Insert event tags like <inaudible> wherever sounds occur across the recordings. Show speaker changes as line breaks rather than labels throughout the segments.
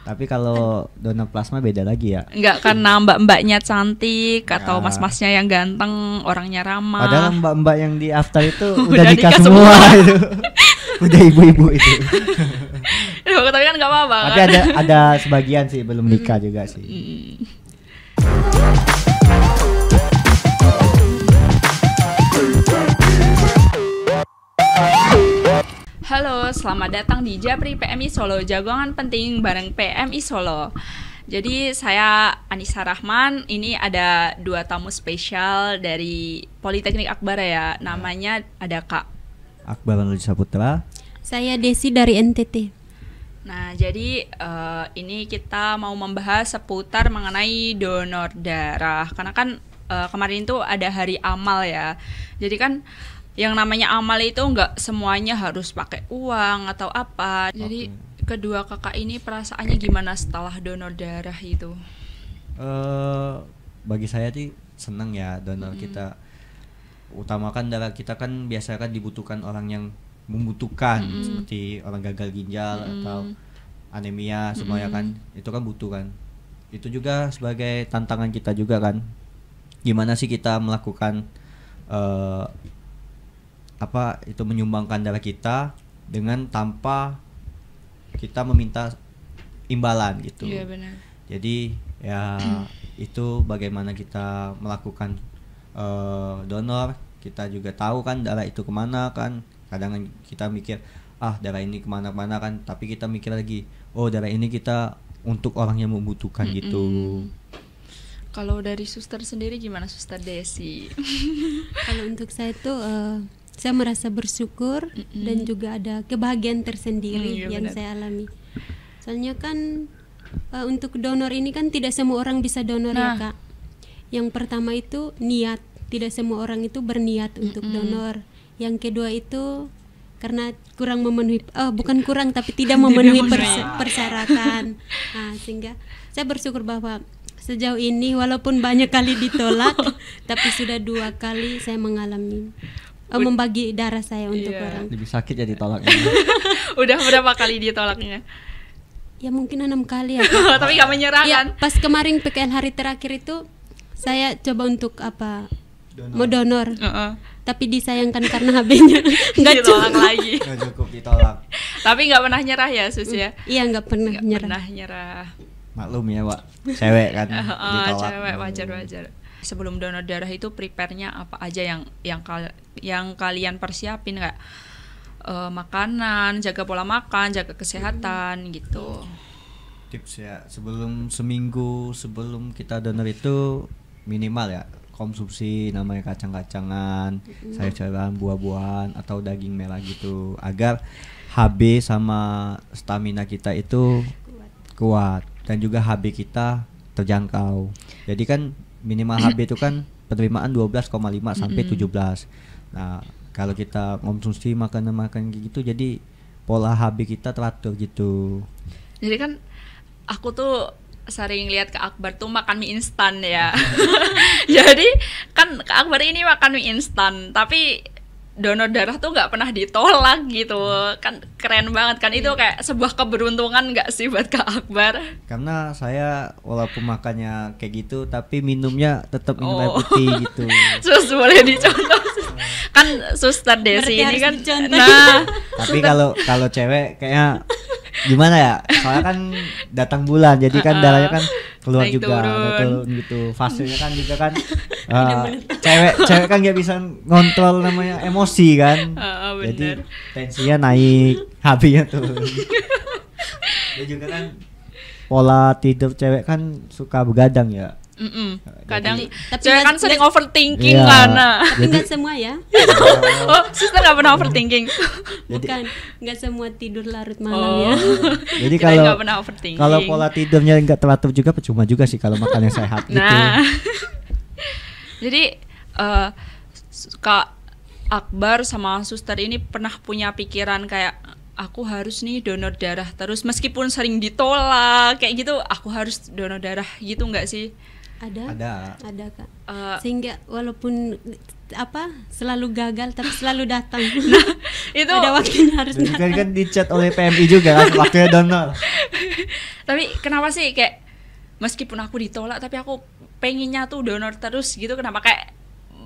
Tapi kalau donor plasma beda lagi ya.
Enggak karena mbak-mbaknya cantik atau
Ya.
mas-masnya yang ganteng, orangnya ramah.
Padahal mbak-mbak yang di after itu <laughs> udah,
Udah
nikah,
nikah
semua,
semua. <laughs>
itu. udah ibu-ibu itu. <laughs>
Tapi kan nggak apa-apa
Tapi
kan?
ada ada sebagian sih belum nikah juga sih.
Mm. Halo, selamat datang di Japri PMI Solo, jagongan penting bareng PMI Solo. Jadi saya Anissa Rahman, ini ada dua tamu spesial dari Politeknik Akbar ya, namanya ada Kak.
Akbar Nurul Saputra.
Saya Desi dari NTT.
Nah, jadi eh, ini kita mau membahas seputar mengenai donor darah. Karena kan eh, kemarin tuh ada hari amal ya. Jadi kan yang namanya amal itu nggak semuanya harus pakai uang atau apa. Jadi kedua kakak ini perasaannya gimana setelah donor darah itu?
eh bagi saya sih senang ya donor kita. Utamakan darah kita kan biasa kan dibutuhkan orang yang membutuhkan seperti orang gagal ginjal atau anemia semuanya kan. Itu kan butuh kan. Itu juga sebagai tantangan kita juga kan. Gimana sih kita melakukan eh apa itu menyumbangkan darah kita dengan tanpa kita meminta imbalan gitu.
Iya benar.
jadi ya <clears throat> itu bagaimana kita melakukan eh, donor. Kita juga tahu kan darah itu ke mana kan. Kadang kita mikir ah darah ini ke mana-mana kan. Tapi kita mikir lagi oh darah ini kita untuk orang yang membutuhkan gitu.
Kalau dari suster sendiri gimana suster Desi? <laughs>
Kalau untuk saya itu eh, saya merasa bersyukur dan juga ada kebahagiaan tersendiri
Mm, iya
yang
benar.
saya alami. Soalnya kan eh, untuk donor ini kan tidak semua orang bisa donor
Nah.
ya kak. Yang pertama itu niat, tidak semua orang itu berniat untuk donor. Yang kedua itu karena kurang memenuhi, oh bukan kurang tapi <laughs> tidak memenuhi perse- persyaratan. Nah, sehingga saya bersyukur bahwa sejauh ini walaupun banyak kali ditolak, <laughs> tapi sudah dua kali saya mengalami eh, membagi darah saya untuk
Iya.
orang.
lebih sakit ya ditolak <laughs>
Udah berapa kali ditolaknya?
Ya mungkin enam kali ya. <laughs>
Tapi nggak menyerah
Ya,
kan?
pas kemarin PKL hari terakhir itu saya coba untuk apa? Mau donor,
Heeh.
tapi disayangkan karena HB-nya <laughs> nggak
Ditolak
cukup.
lagi.
Nggak cukup ditolak
Tapi nggak pernah nyerah ya sus ya?
Iya nggak pernah
Nggak
nyerah.
pernah nyerah.
maklum ya pak cewek kan ditolak
cewek wajar wajar. Sebelum donor darah itu prepare-nya apa aja yang yang kal- yang kalian persiapin kayak eh, makanan, jaga pola makan, jaga kesehatan gitu.
tips ya sebelum seminggu sebelum kita donor itu minimal ya konsumsi namanya kacang-kacangan sayur-sayuran buah-buahan atau daging merah gitu agar HB sama stamina kita itu kuat. dan juga HB kita terjangkau. Jadi kan minimal HB itu kan penerimaan 12,5 sampai 17 nah kalau kita konsumsi makanan-makanan gitu jadi pola HB kita teratur gitu.
Jadi kan aku tuh sering lihat ke Akbar tuh makan mie instan ya. <laughs> <laughs> Jadi kan ke Akbar ini makan mie instan, tapi donor darah tuh nggak pernah ditolak gitu. Kan keren banget kan itu kayak sebuah keberuntungan nggak sih buat Kak Akbar?
karena saya walaupun makannya kayak gitu tapi minumnya tetap minum air
Oh.
putih gitu <laughs>
Sus boleh dicontoh. Kan suster Desi
Berarti
ini kan
dicontoh.
nah <laughs>
tapi kalau kalau cewek kayaknya gimana ya soalnya kan datang bulan jadi kan darahnya kan keluar
Naik
juga
turun.
naik turun gitu. Fasenya kan juga kan <laughs> uh, cewek cewek kan nggak bisa ngontrol namanya emosi kan.
Heeh, <laughs>
jadi
bener.
tensinya naik <laughs> HB-nya turun. Ya juga kan pola tidur cewek kan suka begadang ya
Mm-mm. kadang
Tapi
cewek
nggak-
kan sering overthinking
Iya.
kan. nah.
Tapi nggak semua ya. <laughs>
oh, suster nggak pernah overthinking.
Bukan, nggak semua tidur larut
Oh.
malam ya. <laughs>
Jadi kalau
pernah overthinking.
kalau pola tidurnya nggak teratur juga percuma juga sih kalau makannya sehat gitu.
Nah, <laughs> jadi eh, s- Kak Akbar sama Suster ini pernah punya pikiran kayak aku harus nih donor darah terus meskipun sering ditolak kayak gitu aku harus donor darah gitu nggak sih?
Ada.
Ada.
Ada kak.
Eh,
Sehingga walaupun apa selalu gagal tapi selalu datang. <laughs>
itu
Ada waktunya harus
Dan
datang.
kan, kan di chat oleh PMI juga kan waktunya donor. <laughs>
tapi kenapa sih kayak meskipun aku ditolak tapi aku pengennya tuh donor terus gitu kenapa kayak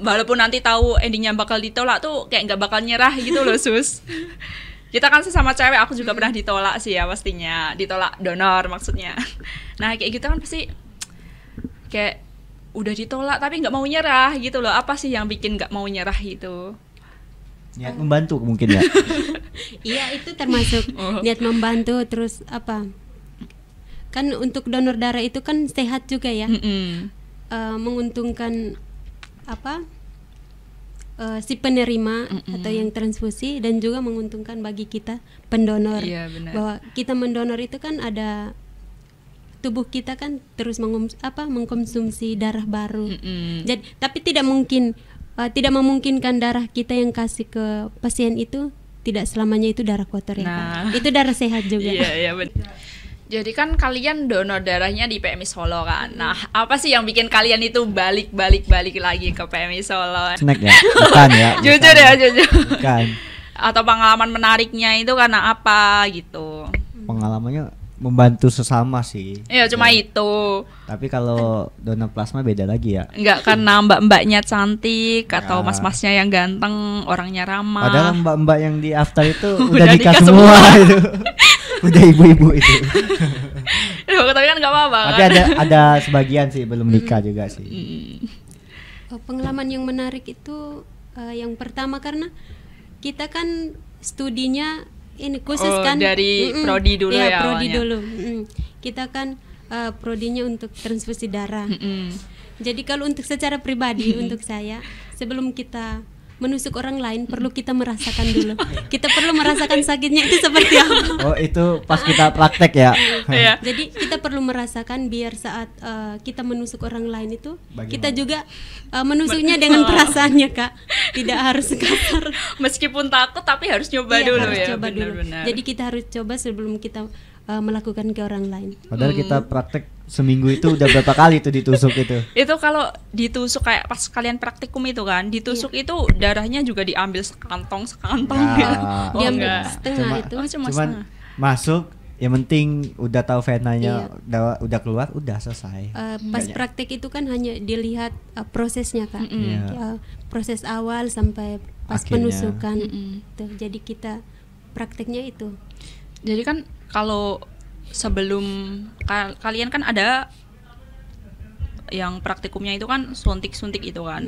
walaupun nanti tahu endingnya bakal ditolak tuh kayak nggak bakal nyerah gitu loh <laughs> sus kita kan sesama cewek aku juga pernah ditolak sih ya pastinya ditolak donor maksudnya nah kayak gitu kan pasti kayak udah ditolak tapi nggak mau nyerah gitu loh apa sih yang bikin nggak mau nyerah gitu
Niat membantu mungkin ya. <laughs>
Iya itu termasuk <laughs>
Oh.
niat membantu terus apa? Kan untuk donor darah itu kan sehat juga ya,
Mm-mm.
Eh, menguntungkan apa? eh, si penerima atau yang transfusi dan juga menguntungkan bagi kita pendonor.
Iya, benar.
Bahwa kita mendonor itu kan ada tubuh kita kan terus mengum, apa mengkonsumsi darah baru.
Mm-mm.
Jadi tapi tidak mungkin eh, tidak memungkinkan darah kita yang kasih ke pasien itu tidak selamanya itu darah kotor ya.
Nah.
Itu darah sehat juga.
Iya, iya benar. Jadi kan kalian donor darahnya di PMI Solo kan. Nah, apa sih yang bikin kalian itu balik-balik balik lagi ke PMI Solo?
Snack ya? Bukan ya? <laughs>
jujur
bukan.
ya, jujur.
Bukan.
Atau pengalaman menariknya itu karena apa gitu.
Pengalamannya membantu sesama sih.
Ya cuma itu.
Tapi kalau donor plasma beda lagi ya.
Enggak karena mbak-mbaknya cantik atau
Ya.
mas-masnya yang ganteng, orangnya ramah.
Padahal mbak-mbak yang di after itu <laughs>
Udah
udah, nikah,
nikah
semua,
semua. <laughs>
itu. udah ibu-ibu itu. <laughs>
Loh, tapi kan nggak apa-apa
Tapi
kan.
ada ada sebagian sih belum nikah juga sih.
Mm.
Oh, pengalaman yang menarik itu eh, yang pertama karena kita kan studinya ini khusus
Oh,
kan
dari prodi dulu
Iya,
ya
prodi
awalnya.
dulu. Mm. Kita kan eh, prodinya untuk transfusi darah.
Mm-mm.
Jadi kalau untuk secara pribadi <laughs> untuk saya sebelum kita menusuk orang lain perlu kita merasakan dulu. Kita perlu merasakan sakitnya itu seperti apa.
Oh itu pas kita praktek ya.
Iya.
Jadi kita perlu merasakan biar saat eh, kita menusuk orang lain itu
Bagaimana?
kita juga eh, menusuknya dengan perasaannya kak, tidak harus kasar.
Meskipun takut tapi harus nyoba
Iya,
dulu
harus
ya.
coba dulu.
benar-benar.
Jadi kita harus coba sebelum kita eh, melakukan ke orang lain.
Padahal
Hmm.
kita praktek seminggu itu udah berapa kali tuh ditusuk itu.
itu kalau ditusuk kayak pas kalian praktikum itu kan ditusuk
Iya.
itu darahnya juga diambil sekantong sekantong
Nggak.
gitu. <laughs> oh
Diambil
enggak
setengah
Cuma-
itu.
Oh, cuma
Cuman
setengah.
masuk yang penting udah tahu venanya
Iya.
udah, udah keluar udah selesai.
Eh, pas
Nggak-
praktek itu kan hanya dilihat eh, prosesnya kak,
Mm-mm.
Iya.
Ya, proses awal sampai pas
Akhirnya.
penusukan.
Mm-mm.
Tuh, jadi kita prakteknya itu.
jadi kan kalau sebelum ka- kalian kan ada yang praktikumnya itu kan suntik-suntik itu kan.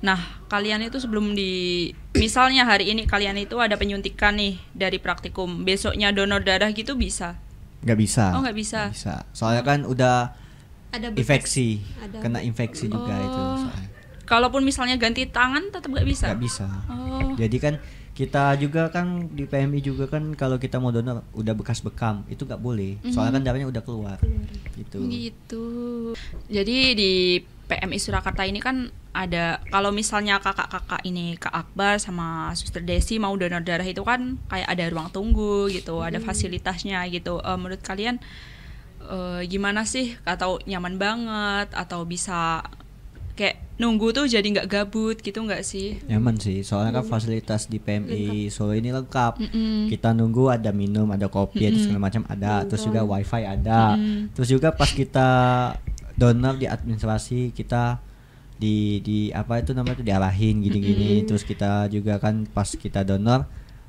Nah, kalian itu sebelum di misalnya hari ini kalian itu ada penyuntikan nih dari praktikum, besoknya donor darah gitu bisa.
nggak bisa.
Oh, nggak bisa.
Nggak bisa. Soalnya kan udah
Ada bekas-
infeksi,
ada
kena infeksi juga itu.
Oh.
soalnya.
Kalaupun misalnya ganti tangan tetap nggak bisa.
Nggak bisa.
Oh.
Jadi kan kita juga kan di PMI juga kan kalau kita mau donor udah bekas bekam itu nggak boleh. Soalnya kan darahnya udah keluar. Gitu.
Gitu. Jadi di PMI Surakarta ini kan ada kalau misalnya kakak-kakak ini Kak Akbar sama Suster Desi mau donor darah itu kan kayak ada ruang tunggu gitu, ada fasilitasnya gitu. Eh, menurut kalian eh, gimana sih? Atau nyaman banget atau bisa kayak nunggu tuh jadi nggak gabut gitu nggak sih?
Nyaman sih, soalnya kan fasilitas di PMI Solo ini lengkap.
Mm-mm.
Kita nunggu ada minum, ada kopi, ada segala macam ada, terus juga wifi ada,
Mm-mm.
terus juga pas kita donor di administrasi kita di di apa itu namanya tuh diarahin gini-gini, terus kita juga kan pas kita donor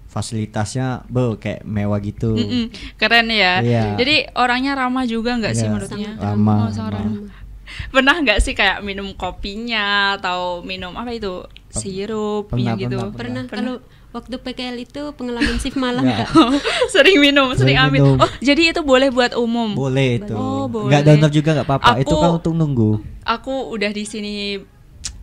fasilitasnya be kayak mewah gitu.
Mm-mm. Keren ya.
Iya.
Jadi orangnya ramah juga nggak sih
Iya,
menurutnya?
ramah,
Oh,
ramah.
ramah. Pernah nggak sih kayak minum kopinya atau minum apa itu sirup
Pernah,
gitu?
pernah,
Pernah, kalau waktu PKL itu pengalaman shift malam
Ya.
kak. <laughs>
sering minum, sering,
Sering
ambil.
minum.
Oh, jadi itu boleh buat umum.
Boleh itu.
Oh,
Nggak
boleh.
donor juga nggak apa-apa. Itu kan untuk nunggu.
Aku udah di sini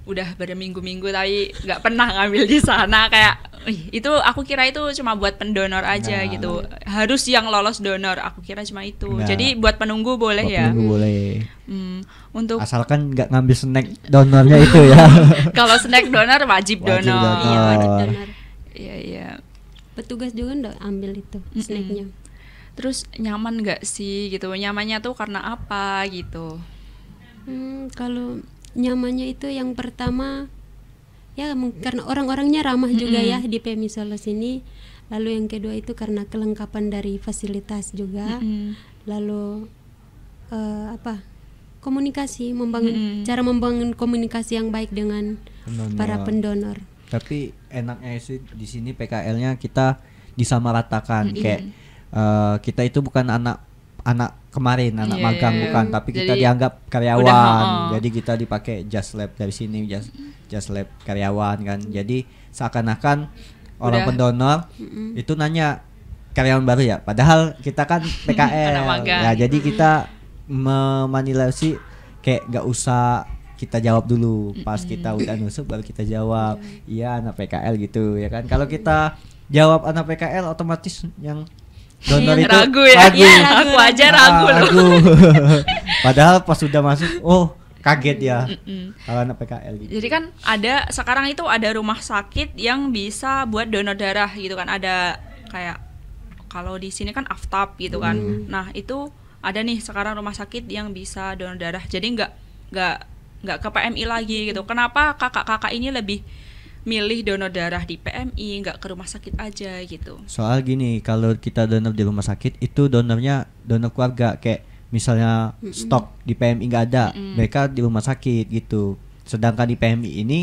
udah berminggu-minggu tapi nggak pernah ngambil di sana kayak "Ih, itu aku kira itu cuma buat pendonor aja
Nggak.
gitu harus yang lolos donor aku kira cuma itu
Nggak.
jadi buat penunggu boleh
Buat
ya
nunggu boleh.
Hmm, untuk
Asalkan nggak ngambil snack donornya itu ya. <laughs>
kalau snack donor wajib,
Wajib
donor.
donor.
Iya, wajib donor.
Iya iya.
Petugas juga ndak ambil itu
Mm-mm.
snacknya.
Terus nyaman nggak sih gitu? Nyamannya tuh karena apa gitu?
Hmm, kalau nyamannya itu yang pertama ya karena orang-orangnya ramah juga ya di PMI Solo sini. lalu yang kedua itu karena kelengkapan dari fasilitas juga
Mm-mm.
lalu eh, apa komunikasi membangun
Mm-mm.
cara membangun komunikasi yang baik dengan
Pendonor.
para pendonor
Tapi enaknya sih di sini PKL-nya kita disamaratakan kayak eh, kita itu bukan anak anak kemarin anak
Iya,
magang
iya.
bukan. Tapi kita
Jadi
dianggap karyawan.
udah, oh.
jadi kita dipakai just lab dari sini just just lab karyawan kan. Jadi seakan-akan orang
Udah.
pendonor itu nanya karyawan baru ya. Padahal kita kan <laughs> PKL ya jadi kita memanipulasi kayak nggak usah kita jawab dulu. Pas kita udah nusuk baru kita jawab. Iya. Anak PKL gitu ya kan. Kalau kita jawab anak PKL otomatis yang donor itu
ragu ya.
ragu.
Iya, aku aja ragu
Ah,
loh.
ragu. <laughs> padahal pas sudah masuk oh kaget ya kalau anak PKL gitu
Jadi kan ada sekarang itu ada rumah sakit yang bisa buat donor darah gitu kan. Ada kayak kalau di sini kan aftab gitu kan. Nah, itu ada nih sekarang rumah sakit yang bisa donor darah. Jadi nggak nggak nggak ke PMI lagi gitu. Kenapa kakak-kakak ini lebih milih donor darah di PMI nggak ke rumah sakit aja gitu.
Soal gini, kalau kita donor di rumah sakit itu donornya donor keluarga kayak misalnya stok di PMI nggak ada, mereka di rumah sakit gitu. Sedangkan di PMI ini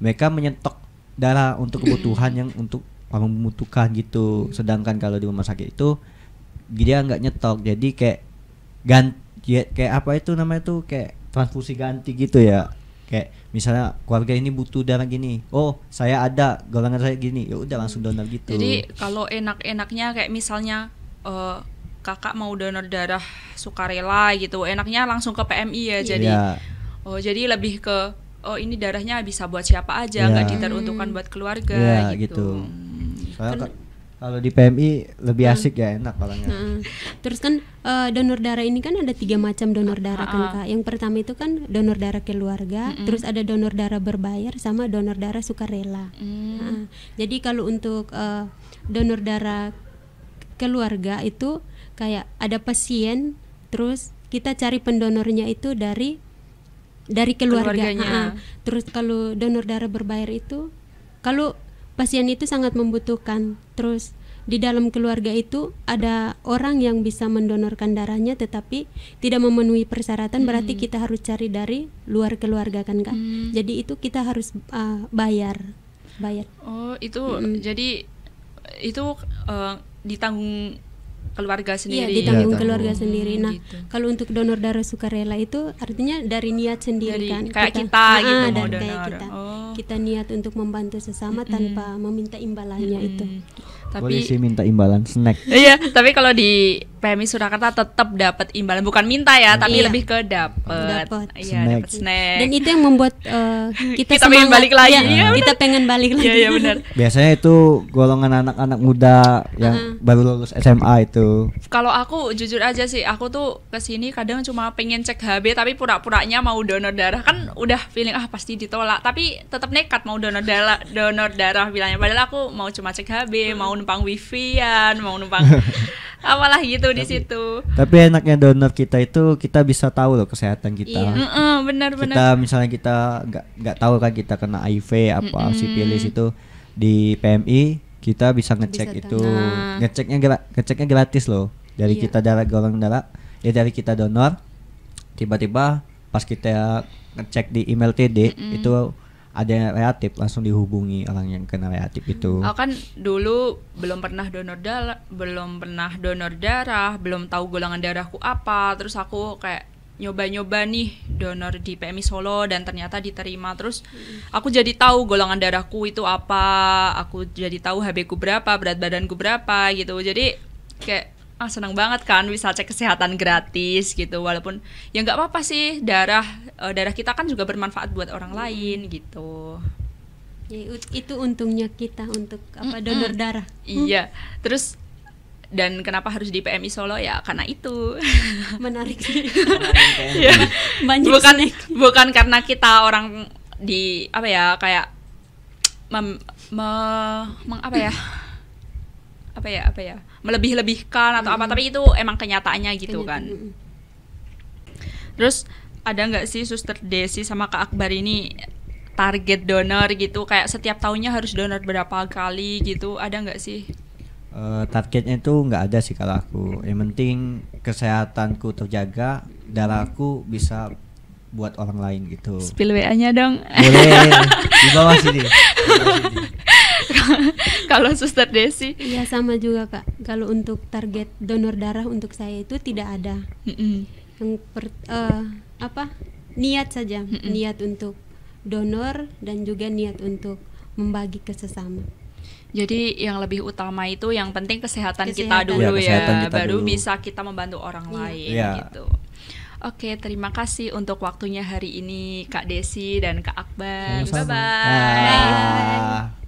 mereka menyetok darah untuk kebutuhan yang untuk orang membutuhkan gitu. Sedangkan kalau di rumah sakit itu dia nggak nyetok, jadi kayak ganti kayak apa itu namanya tuh kayak transfusi ganti gitu ya. Kayak misalnya keluarga ini butuh darah gini, oh saya ada golongan saya gini, ya udah langsung donor gitu.
Jadi kalau enak-enaknya kayak misalnya eh, kakak mau donor darah sukarela gitu, enaknya langsung ke PMI ya. Jadi
Iya.
oh jadi lebih ke oh ini darahnya bisa buat siapa aja,
Iya.
nggak diteruntukkan buat keluarga
Iya,
gitu.
gitu.
Hmm.
Soalnya ka- kalau di PMI lebih asik ya enak orangnya.
Nah, terus kan eh, donor darah ini kan ada tiga macam donor darah kan kak. Yang pertama itu kan donor darah keluarga, terus ada donor darah berbayar sama donor darah sukarela.
Hmm.
Nah, jadi kalau untuk eh, donor darah keluarga itu kayak ada pasien, terus kita cari pendonornya itu dari dari keluarga.
Keluarganya.
Ah, ah. Terus kalau donor darah berbayar itu kalau pasien itu sangat membutuhkan, terus di dalam keluarga itu ada orang yang bisa mendonorkan darahnya tetapi tidak memenuhi persyaratan berarti kita harus cari dari luar keluarga kan kak. Jadi itu kita harus ah, bayar, bayar.
Oh itu jadi itu eh, ditanggung keluarga
Iya,
sendiri.
ditanggung
Iya,
keluarga sendiri. Nah,
gitu.
kalau untuk donor darah sukarela itu artinya dari niat sendiri
Dari-
kan.
kayak kita
Ah,
gitu mau
kayak
donor.
kita.
Oh.
Kita niat untuk membantu sesama tanpa meminta imbalannya itu.
Hmm.
Boleh
Tapi
sih minta imbalan snack.
Iya, tapi kalau di PMI Surakarta tetap dapat imbalan, bukan minta ya, tapi
Iya.
lebih ke dapat.
Dapat.
Iya,
Snack.
dapat snack.
Dan itu yang membuat eh, <laughs> kita,
Kita pengen
semangat.
balik lagi.
Iya,
Iya,
kita pengen balik lagi.
Iya, iya benar. <laughs>
Biasanya itu golongan anak-anak muda yang baru lulus SMA itu.
Kalau aku jujur aja sih, aku tuh ke sini kadang cuma pengen cek HB tapi pura-puranya mau donor darah kan udah feeling ah pasti ditolak tapi tetap nekat mau donor darah donor darah bilangnya padahal aku mau cuma cek HB mau numpang wifi-an mau numpang <laughs> apalah gitu di situ
Tapi enaknya donor kita itu kita bisa tahu loh kesehatan kita.
Iya.
Heeh, benar-benar
Kita misalnya kita nggak nggak tahu kan kita kena HIV apa sipilis itu di PMI kita bisa ngecek
Bisa
itu.
Nah.
Ngeceknya gra- ngeceknya gratis loh. Dari
Iya.
kita darah golongan darah ya dari kita donor tiba-tiba pas kita ngecek di email TD itu ada yang reaktif langsung dihubungi orang yang kena reaktif itu.
Aku kan dulu belum pernah donor darah, belum pernah donor darah, belum tahu golongan darahku apa. Terus aku kayak nyoba-nyoba nih donor di PMI Solo dan ternyata diterima. Terus aku jadi tahu golongan darahku itu apa, aku jadi tahu HB ku berapa, berat badanku berapa gitu. Jadi kayak ah senang banget kan bisa cek kesehatan gratis gitu walaupun ya nggak apa-apa sih darah eh, darah kita kan juga bermanfaat buat orang lain gitu
Ya, itu untungnya kita untuk apa donor darah.
Iya, terus dan kenapa harus di PMI Solo ya karena itu. <laughs>
Menarik sih.
Iya.
Banyak <laughs>
bukan
snack.
bukan karena kita orang di apa ya kayak mem, me- meng- apa ya? Apa ya apa ya? melebih-lebihkan atau apa tapi itu emang kenyataannya gitu kan.
Mm-mm.
Terus ada nggak sih Suster Desi sama Kak Akbar ini target donor gitu kayak setiap tahunnya harus donor berapa kali gitu ada nggak sih?
Eh, targetnya itu nggak ada sih kalau aku. Yang penting kesehatanku terjaga, darahku bisa buat orang lain gitu.
Spill WA-nya dong.
Boleh <laughs> di bawah sini. Di bawah sini. <laughs>
Kalau Suster Desi.
Iya sama juga kak. Kalau untuk target donor darah untuk saya itu tidak ada.
Mm-mm.
Yang per, eh, apa niat saja,
Mm-mm.
niat untuk donor dan juga niat untuk membagi ke sesama.
Jadi yang lebih utama itu yang penting kesehatan, kita
Kesehatan.
dulu
Ya,
ya,
kesehatan kita
baru
dulu.
bisa kita membantu orang
Iya.
lain
Iya.
gitu. Oke, terima kasih untuk waktunya hari ini Kak Desi dan Kak Akbar. Bye bye.